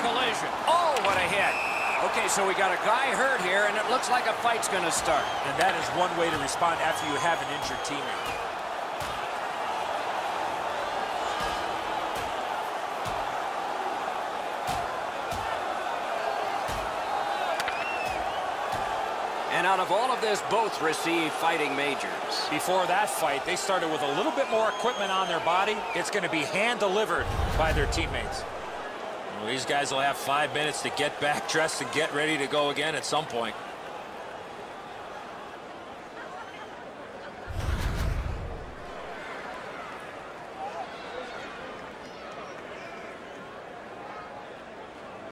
collision. Oh, what a hit. Okay, so we got a guy hurt here, and it looks like a fight's going to start. And that is one way to respond after you have an injured teammate. And out of all of this, both receive fighting majors. Before that fight, they started with a little bit more equipment on their body. It's going to be hand-delivered by their teammates. Well, these guys will have five minutes to get back dressed and get ready to go again at some point.